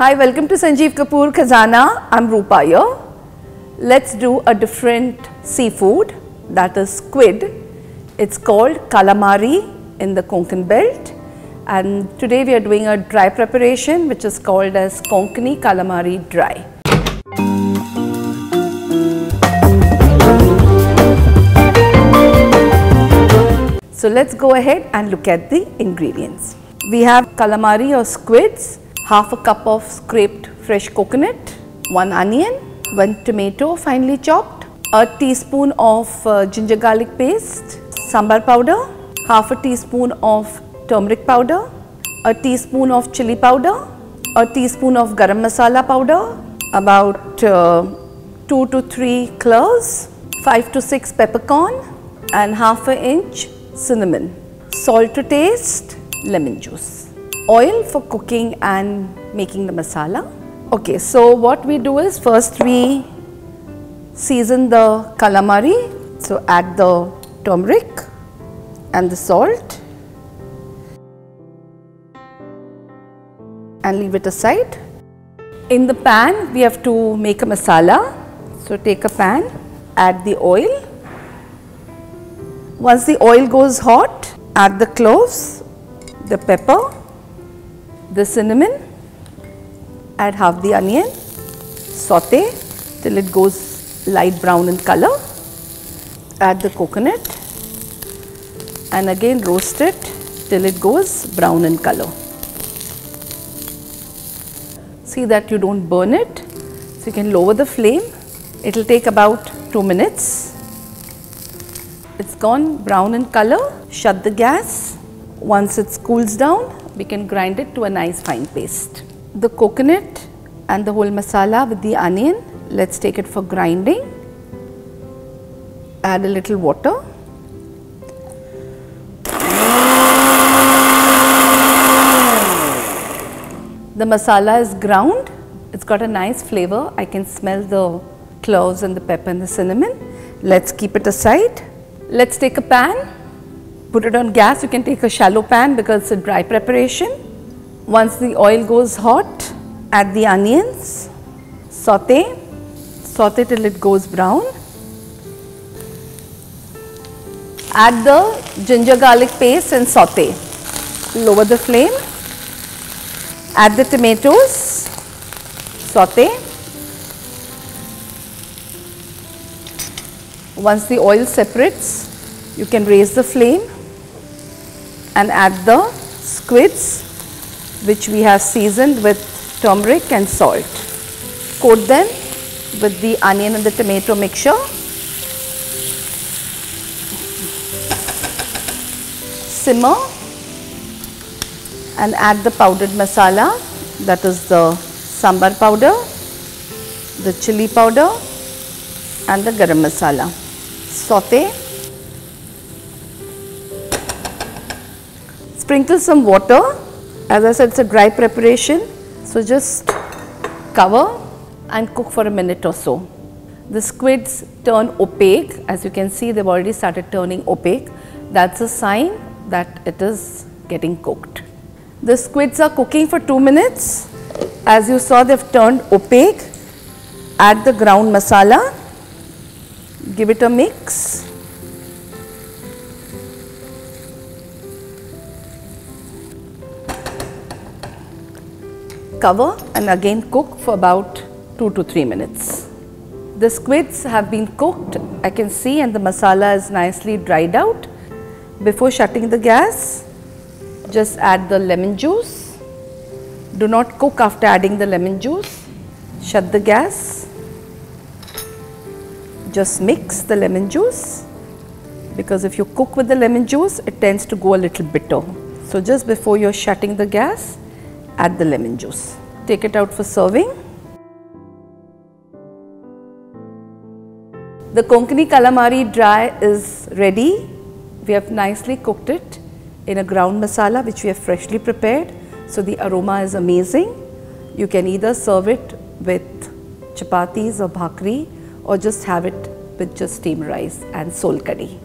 Hi, welcome to Sanjeev Kapoor Khazana. I'm Rupa here. Let's do a different seafood that is squid. It's called calamari in the Konkan belt and today we are doing a dry preparation which is called as Konkani calamari dry. So let's go ahead and look at the ingredients. We have calamari or squids, half a cup of scraped fresh coconut, one onion, one tomato finely chopped, a teaspoon of uh, ginger garlic paste, sambar powder, half a teaspoon of turmeric powder, a teaspoon of chili powder, a teaspoon of garam masala powder, about uh, 2 to 3 cloves, 5 to 6 peppercorn and half an inch cinnamon, salt to taste, lemon juice, oil for cooking and making the masala. Okay, so what we do is first we season the calamari. So add the turmeric and the salt and leave it aside. In the pan we have to make a masala. So take a pan, add the oil once the oil goes hot, add the cloves, the pepper, the cinnamon, add half the onion, saute till it goes light brown in color, add the coconut and again roast it till it goes brown in color. See that you don't burn it, so you can lower the flame, it will take about 2 minutes it's gone brown in color, shut the gas. Once it cools down, we can grind it to a nice fine paste. The coconut and the whole masala with the onion, let's take it for grinding. Add a little water. The masala is ground, it's got a nice flavor. I can smell the cloves and the pepper and the cinnamon. Let's keep it aside. Let's take a pan, put it on gas. You can take a shallow pan because it's a dry preparation. Once the oil goes hot, add the onions, saute, saute till it goes brown. Add the ginger garlic paste and saute. Lower the flame. Add the tomatoes, saute. Once the oil separates, you can raise the flame and add the squids which we have seasoned with turmeric and salt. Coat them with the onion and the tomato mixture. Simmer and add the powdered masala that is the sambar powder, the chili powder and the garam masala saute. Sprinkle some water. As I said, it's a dry preparation. So just cover and cook for a minute or so. The squids turn opaque. As you can see, they've already started turning opaque. That's a sign that it is getting cooked. The squids are cooking for 2 minutes. As you saw, they've turned opaque. Add the ground masala give it a mix. Cover and again cook for about 2 to 3 minutes. The squids have been cooked, I can see and the masala is nicely dried out. Before shutting the gas, just add the lemon juice. Do not cook after adding the lemon juice. Shut the gas just mix the lemon juice because if you cook with the lemon juice it tends to go a little bitter. So just before you're shutting the gas add the lemon juice. Take it out for serving. The Konkani calamari dry is ready. We have nicely cooked it in a ground masala which we have freshly prepared. So the aroma is amazing. You can either serve it with chapatis or bhakri or just have it with just steamed rice and sol curry.